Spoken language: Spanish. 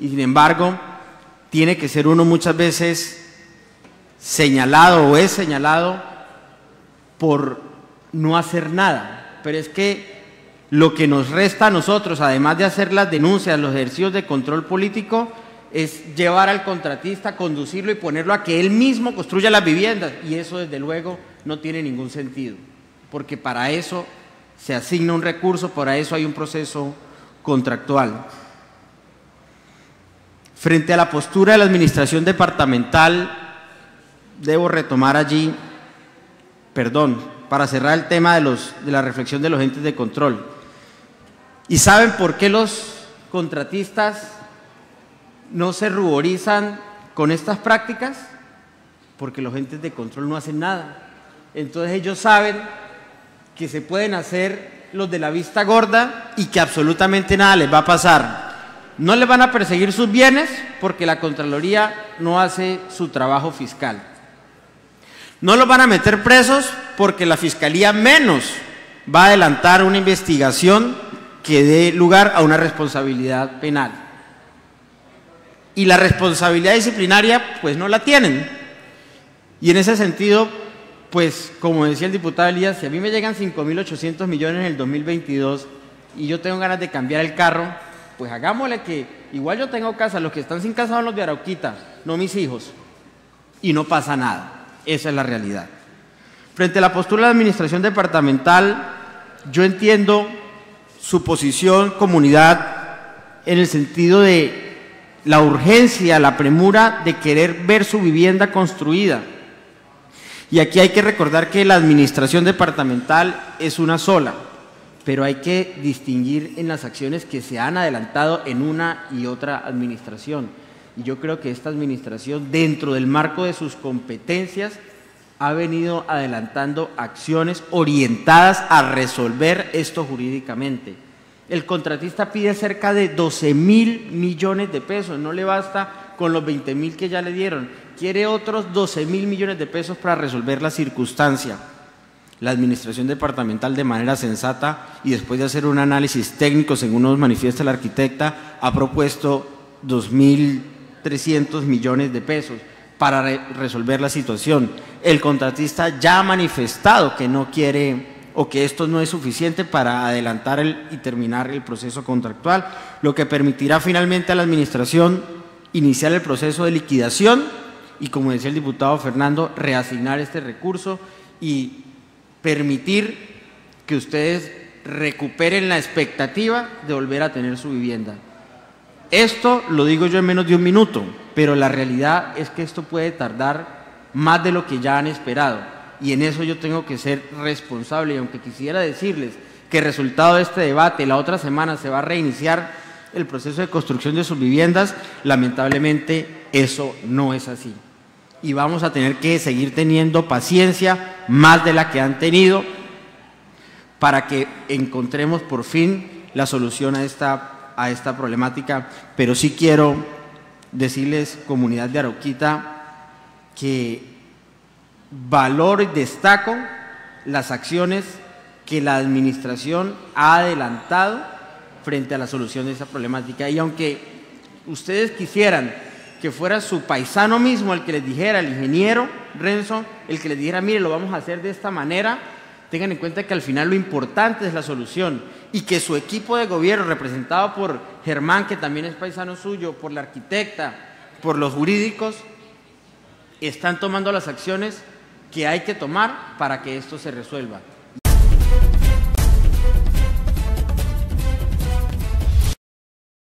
y sin embargo tiene que ser uno muchas veces señalado o es señalado por no hacer nada. Pero es que lo que nos resta a nosotros, además de hacer las denuncias, los ejercicios de control político, es llevar al contratista, conducirlo y ponerlo a que él mismo construya las viviendas. Y eso desde luego no tiene ningún sentido, porque para eso se asigna un recurso, para eso hay un proceso contractual. Frente a la postura de la administración departamental, debo retomar allí, perdón, para cerrar el tema de, los, de la reflexión de los entes de control. ¿Y saben por qué los contratistas no se ruborizan con estas prácticas? Porque los entes de control no hacen nada. Entonces ellos saben que se pueden hacer los de la vista gorda y que absolutamente nada les va a pasar. No les van a perseguir sus bienes porque la Contraloría no hace su trabajo fiscal. No los van a meter presos porque la Fiscalía menos va a adelantar una investigación que dé lugar a una responsabilidad penal. Y la responsabilidad disciplinaria pues no la tienen. Y en ese sentido, pues como decía el diputado Elías, si a mí me llegan 5.800 millones en el 2022 y yo tengo ganas de cambiar el carro, pues hagámosle que igual yo tengo casa, los que están sin casa son los de Arauquita, no mis hijos, y no pasa nada. Esa es la realidad. Frente a la postura de la administración departamental, yo entiendo su posición, comunidad, en el sentido de la urgencia, la premura de querer ver su vivienda construida. Y aquí hay que recordar que la administración departamental es una sola, pero hay que distinguir en las acciones que se han adelantado en una y otra administración. Y yo creo que esta administración, dentro del marco de sus competencias, ha venido adelantando acciones orientadas a resolver esto jurídicamente. El contratista pide cerca de 12 mil millones de pesos, no le basta con los 20 mil que ya le dieron, quiere otros 12 mil millones de pesos para resolver la circunstancia. La administración departamental de manera sensata y después de hacer un análisis técnico, según nos manifiesta la arquitecta, ha propuesto 2.300 millones de pesos para resolver la situación. El contratista ya ha manifestado que no quiere o que esto no es suficiente para adelantar y terminar el proceso contractual, lo que permitirá finalmente a la Administración iniciar el proceso de liquidación y, como decía el diputado Fernando, reasignar este recurso y permitir que ustedes recuperen la expectativa de volver a tener su vivienda. Esto lo digo yo en menos de un minuto, pero la realidad es que esto puede tardar más de lo que ya han esperado. Y en eso yo tengo que ser responsable. Y aunque quisiera decirles que resultado de este debate, la otra semana se va a reiniciar el proceso de construcción de sus viviendas, lamentablemente eso no es así. Y vamos a tener que seguir teniendo paciencia, más de la que han tenido, para que encontremos por fin la solución a esta a esta problemática, pero sí quiero decirles, comunidad de Arauquita, que valoro y destaco las acciones que la administración ha adelantado frente a la solución de esta problemática. Y aunque ustedes quisieran que fuera su paisano mismo el que les dijera, el ingeniero Renzo, el que les dijera, mire, lo vamos a hacer de esta manera, tengan en cuenta que al final lo importante es la solución y que su equipo de gobierno, representado por Germán, que también es paisano suyo, por la arquitecta, por los jurídicos, están tomando las acciones que hay que tomar para que esto se resuelva.